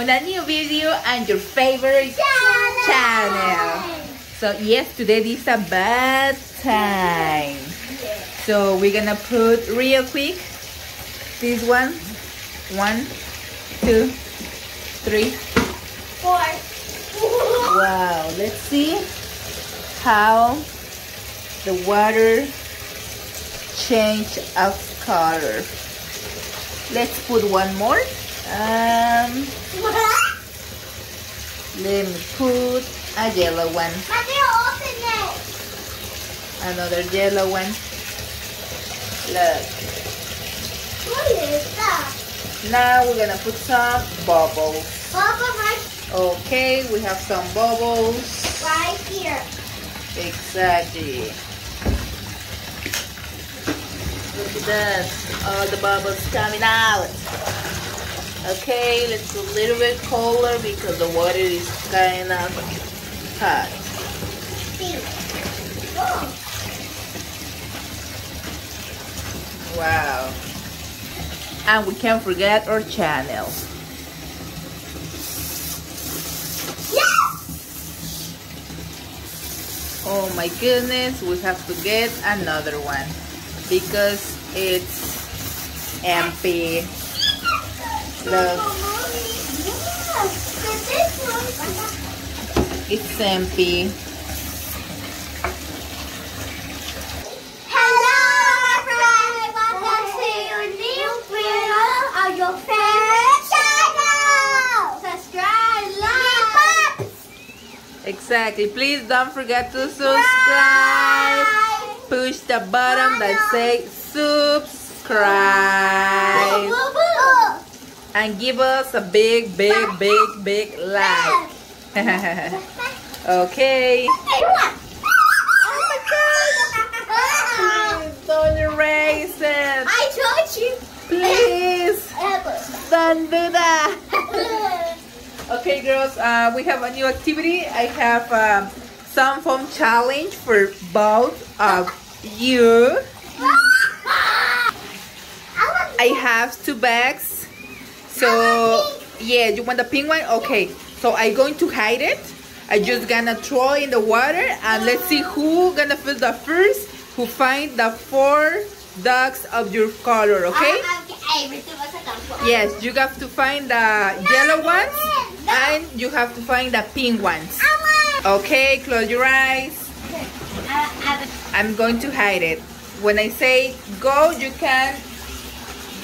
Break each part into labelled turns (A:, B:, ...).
A: on a new video and your favorite
B: Channel.
A: channel. So yes, today is a bad time. So we're gonna put real quick this one, one, two, three.
B: Four.
A: Wow, let's see how the water change of color. Let's put one more. Um, let me put a yellow one, another yellow one. Look.
B: What is that?
A: Now we're gonna put some bubbles.
B: Papa, right,
A: Okay, we have some bubbles.
B: right here.
A: Exactly. Look at that. All the bubbles coming out. Okay, let's a little bit colder because the water is kind of hot. Wow. And we can't forget our channel. Oh my goodness, we have to get another one because it's empty. Look,
B: Yes. But this one.
A: it's empty.
B: Hello, friends. Welcome to your new video of your favorite channel. Subscribe, like,
A: Exactly. Please don't forget to subscribe. Push the button that say subscribe. And give us a big, big, big, big like. okay. Please don't erase it.
B: I told you.
A: Please don't do that. Okay, girls, uh, we have a new activity. I have um, some foam challenge for both of you. I have two bags. So, yeah, you want the pink one? Okay. So I'm going to hide it. I just gonna throw in the water and let's see who gonna fill the first who find the four ducks of your color, okay? Yes, you have to find the yellow ones and you have to find the pink ones. Okay, close your eyes. I'm going to hide it. When I say go, you can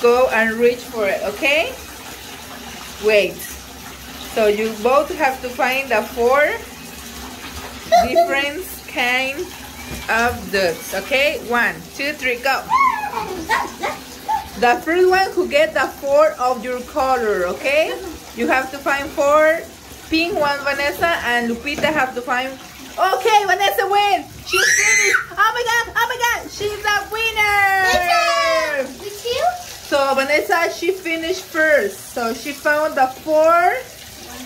A: go and reach for it, okay? Wait. So you both have to find the four different kind of ducks, okay? One, two, three, go. The first one who get the four of your color, okay? You have to find four pink ones, Vanessa, and Lupita have to find. Okay, Vanessa win. She finished. Oh my god! Oh my god! She's the winner. So Vanessa, she finished first. So she found the four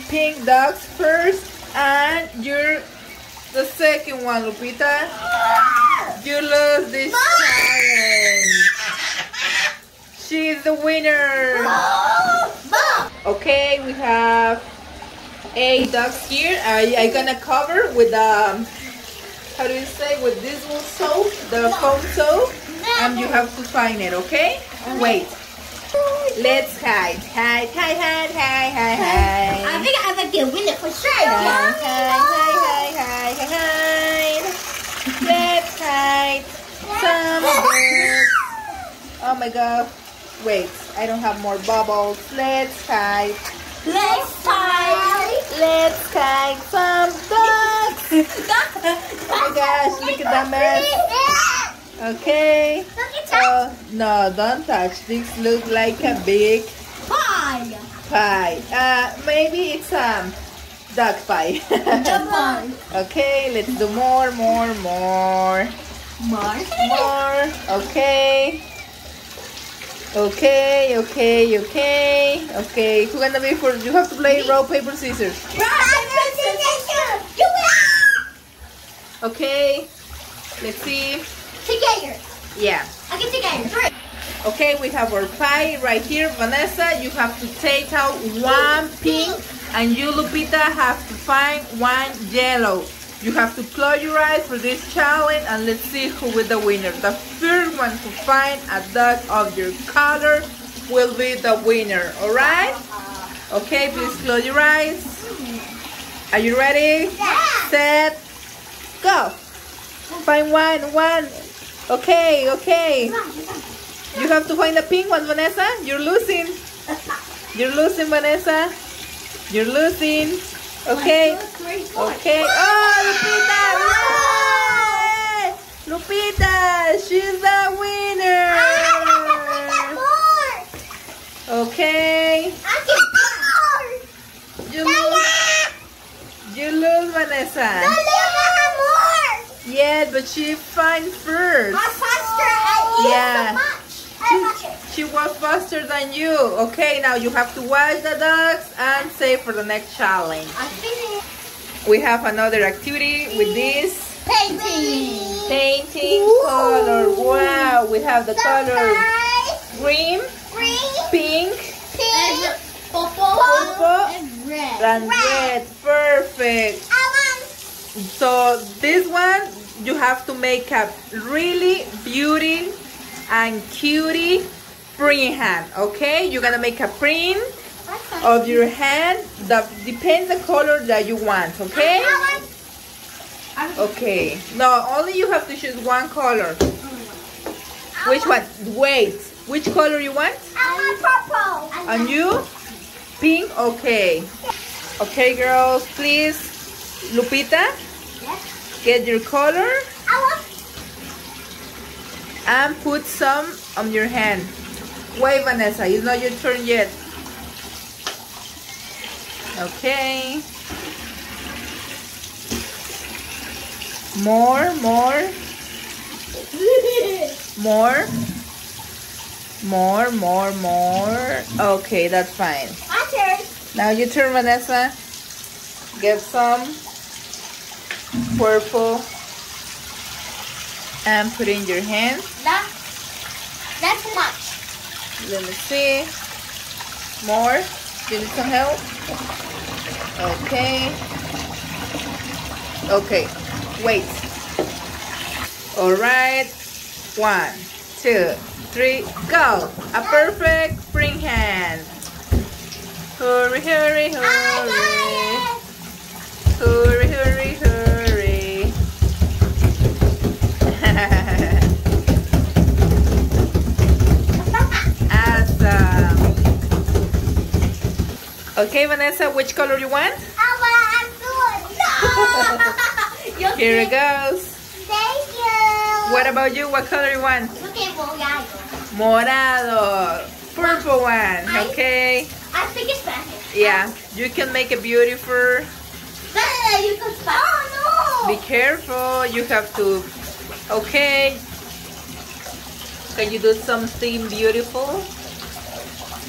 A: pink ducks first, and you're the second one, Lupita. You lose this challenge. She's the winner. Okay, we have eight ducks here. I I gonna cover with um how do you say with this one soap, the foam soap, and you have to find it. Okay? Wait. Let's hide, hide, hide, hide, hide, hide, hide.
B: I think I might be a winner for sure.
A: Hide, hide, hide, hide, hide, hide. Let's hide some birds. Oh my god. Wait, I don't have more bubbles. Let's hide.
B: Let's try.
A: Let's hide some ducks. Oh my gosh, look at that mess. Okay.
B: Look at that
A: Oh, no, don't touch. This looks like a big
B: pie.
A: pie. Uh, maybe it's um duck pie.
B: Jump on.
A: okay, let's do more, more, more.
B: More.
A: More. Okay. Okay, okay, okay, okay. Who gonna be for? You have to play rock paper scissors.
B: You win.
A: Okay. Let's see.
B: Together.
A: Yeah.
B: Okay, together. Three.
A: Okay, we have our pie right here. Vanessa, you have to take out one pink and you, Lupita, have to find one yellow. You have to close your eyes for this challenge and let's see who will be the winner. The first one to find a dog of your color will be the winner, alright? Okay, please close your eyes. Are you ready?
B: Yeah.
A: Set, go. Find one, one. Okay, okay. You have to find the pink one, Vanessa. You're losing. You're losing, Vanessa. You're losing. Okay. Okay. Oh, Lupita! Lupita, she's the winner. Okay. You lose. You lose, Vanessa. Yes, but she finds first. Yeah. She was faster than you. Okay, now you have to wash the dogs and save for the next challenge. We have another activity with this painting Painting color. Wow, we have the color green, pink,
B: and red.
A: and red. Perfect. So this one you have to make a really beauty and cutie print hand. Okay, you're gonna make a print of your hand that depends the color that you want. Okay. Okay. No, only you have to choose one color. Which one? Wait. Which color you want? Um purple and you? Pink? Okay. Okay, girls, please. Lupita, get your color and put some on your hand. Wait, Vanessa, it's not your turn yet. Okay. More, more, more, more, more, more. Okay, that's fine. Now your turn, Vanessa. Get some purple and put in your hand.
B: That's much.
A: Let me see. More. You need some help? Okay. Okay. Wait. All right. One, two, three, go. A perfect spring hand. Hurry, hurry. Hurry, hurry, hurry. Okay, Vanessa, which color you want? I want blue. Here it goes.
B: Thank you.
A: What about you? What color you want?
B: Okay, yeah.
A: Morado. Purple one. Okay.
B: I think it's better.
A: Yeah, you can make a beautiful.
B: No, no, no, you can. Oh,
A: Be careful. You have to. Okay. Can you do something beautiful?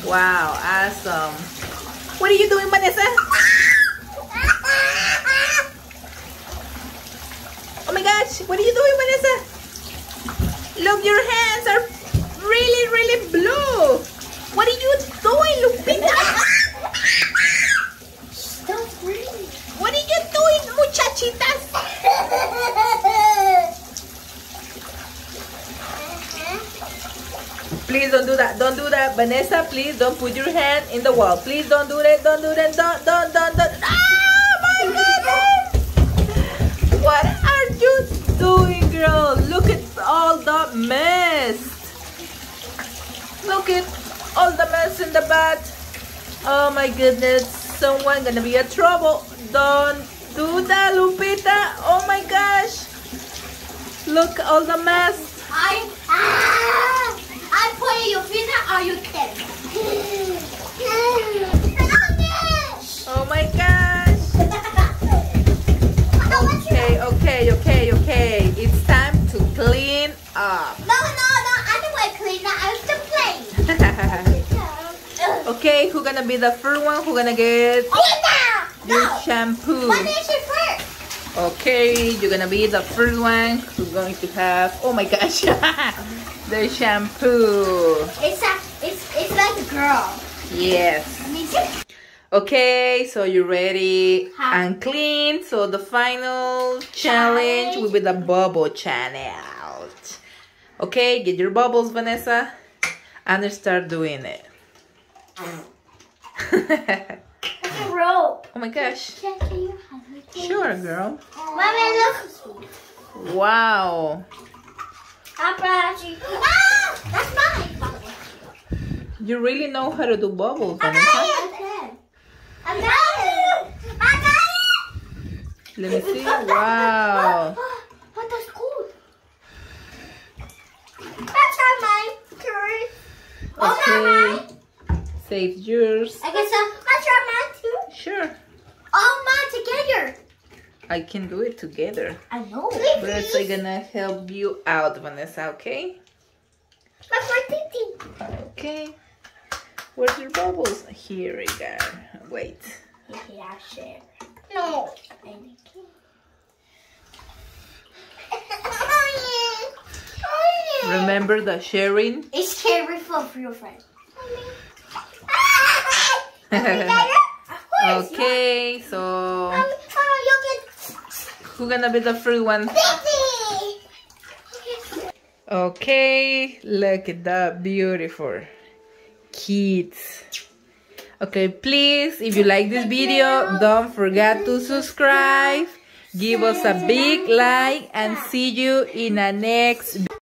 A: Wow, awesome. What are you doing, Vanessa? Oh my gosh, what are you doing, Vanessa? Look, your hands are really, really blue. What are you doing, Lupita?
B: Don't breathe.
A: What are you doing, muchachitas? Please don't do that. Don't do that. Vanessa, please don't put your hand in the wall. Please don't do that. Don't do that. Don't, don't, don't, don't. Oh my goodness! What are you doing, girl? Look at all the mess. Look at all the mess in the bath. Oh my goodness. Someone gonna be in trouble. Don't do that, Lupita. Oh my gosh. Look all the mess.
B: I, ah, I put
A: gonna be the first one? Who gonna get your
B: No!
A: shampoo?
B: What is your first?
A: Okay, you're gonna be the first one who's going to have. Oh my gosh, the shampoo.
B: It's a, it's, it's like a girl.
A: Yes.
B: Let me see.
A: Okay, so you're ready
B: Huh.
A: and clean. So the final challenge will be the bubble challenge. Okay, get your bubbles, Vanessa, and start doing it. Uh-huh. Oh
B: It's a rope.
A: Oh my gosh.
B: Can, can you?
A: Sure, girl.
B: Mommy, look.
A: Wow.
B: Ah, that's mine.
A: You really know how to do bubbles,
B: I got it. I got it. I got it.
A: Let me see. Wow.
B: What that's cool? That's not mine. Sorry. Oh, not mine.
A: Save yours.
B: I guess uh, that's not mine too.
A: Sure.
B: All mine together.
A: I can do it together.
B: I know.
A: But I'm gonna help you out, Vanessa, okay?
B: My thinking.
A: Okay. Where's your bubbles? Here we go. Wait.
B: Yeah, share. No. Oh. Oh.
A: Remember the sharing?
B: It's scary for your friend.
A: Okay, so
B: Um, oh,
A: who gonna be the first one? Okay, look at that beautiful kids. Okay, please, if you like this video, don't forget to subscribe. Give us a big like and see you in the next